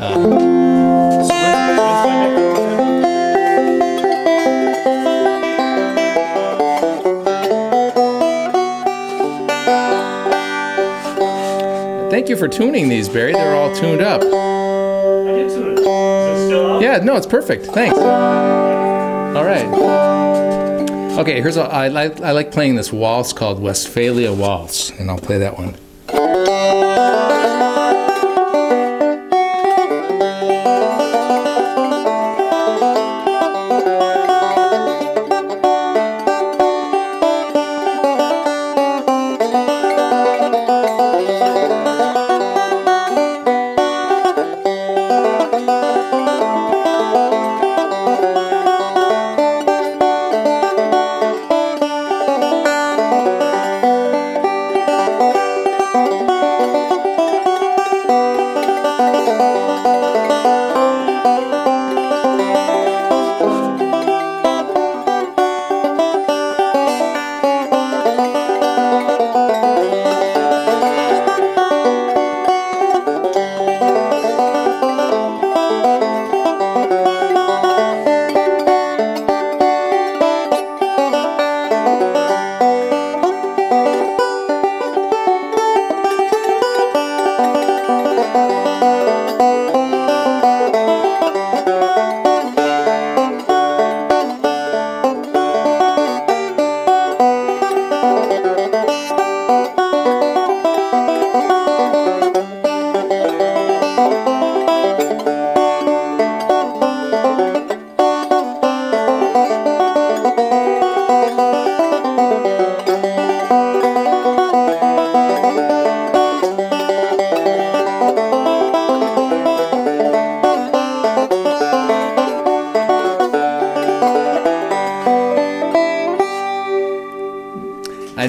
Thank you for tuning these, Barry. They're all tuned up. I did tune it. Is it still out? Yeah, no, it's perfect. Thanks. All right. Okay, here's a, I like I like playing this waltz called Westphalia Waltz, and I'll play that one.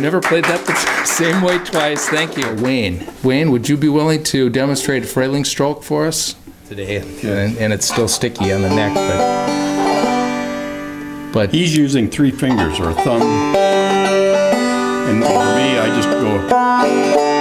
Never played that the same way twice. Thank you, Wayne. Wayne, would you be willing to demonstrate a frailing stroke for us today? And, and it's still sticky on the neck, but but He's using three fingers or a thumb. And for me, I just go.